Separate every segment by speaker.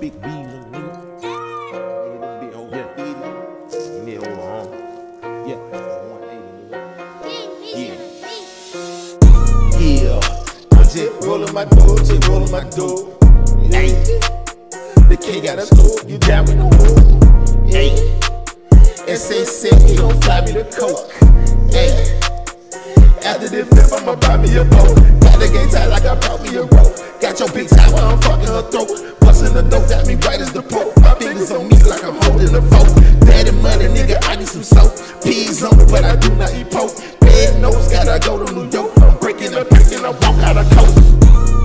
Speaker 1: big B, little nigga. Yeah, yeah. Yeah, hold on. Yeah, 180, nigga. Yeah, I'm just rolling my dough, just rolling my dough. Hey, the K got a scope, you down with no more. Hey, SA said he gon' fly me the coke. Hey, after this flip, I'ma buy me a boat. Got the game tight like I brought me a rope. Got your bitch while I'm fucking her throat. Bustin' the dope, got me right as the Pope. My fingers on me like I'm holding a fork. Daddy money, nigga, I need some soap. Peas on me, but I do not eat pork. Bad nose, gotta go to New York. I'm breaking and breaking, I walk out of coat.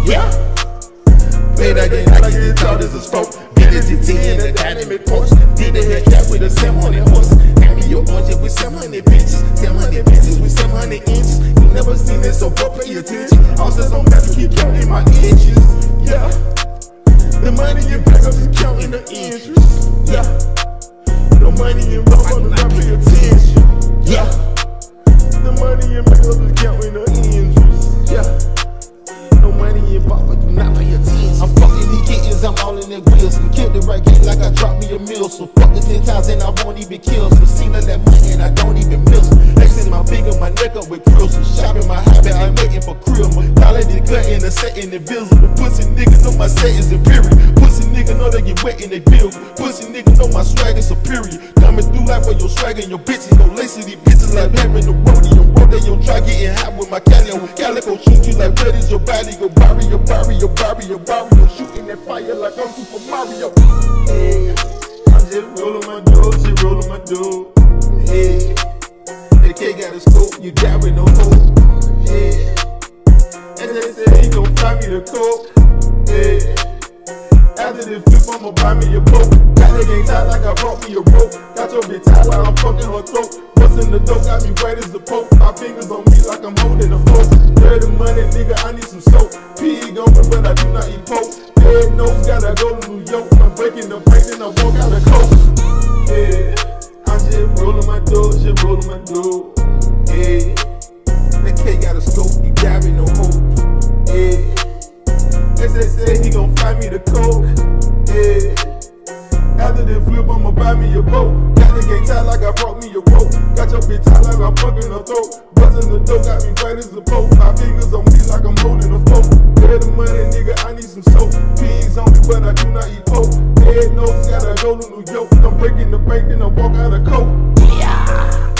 Speaker 1: Yeah. Play that game like you thought this a sport. BDT in the dynamic Porsche. Did the Hellcat with a 700 horse. Hand me your orange with 700 bitches. 700 bitches with 700 inches. You never seen this, so bro, pay attention. All says on to keep counting my inches. Yeah. The money in back, I'm just counting the interest. Yeah. No money in rubber, I'm not pay attention. Kittens, I'm all in their wheels. And killed the right game like I dropped me a meal. So fuck the 10 times and I won't even kill. So seen all that money and I don't even miss. Lexing my finger, my neck up with krills. Shopping my habit, I'm waiting for krill. Calling the cut in the set in the visible. Pussy niggas know my set is superior. Pussy nigga know they get wet in they bill. Pussy nigga know my swag is superior. Like where your swag and your bitches. No lace these bitches like having the rodeo. Rodeo try getting hot with my calico. Calico shoot you like where is your body? Go barrio, barrio, barrio, barrio. Shooting that fire like I'm Super Mario. Yeah. I'm just rolling my dough, just rolling my dough. Yeah. The K got a scope, you die with no hope. Yeah. And they say he gon' fly me the coke. After this flip, I'ma buy me a boat. Got the gang tight like I brought me a rope. Got your bitch tight while I'm fucking her throat. Bustin' the dope, got me white as the pope. My fingers on me like I'm holding a fork. Dirty money, nigga, I need some soap. Pig on me, but I do not eat poke. Dead nose, gotta go to New York. I'm breaking the bank, then I walk out the coast. Yeah, I'm just rolling my dough, just rolling my dough. Yeah, that K got a scope, you got me no hope. Yeah. They say he gon' fly me the coke. Yeah. After the flip, I'ma buy me a boat. Got the game tight like I brought me a rope. Got your bitch tight like I'm fucking her throat. Bustin' the dope, got me white as a pope. My fingers on me like I'm holding a fork. Get the money, nigga, I need some soap. Pigs on me, but I do not eat pork. Head nose, gotta go to New York. I'm breaking the bank, then I walk out of coke.
Speaker 2: Yeah.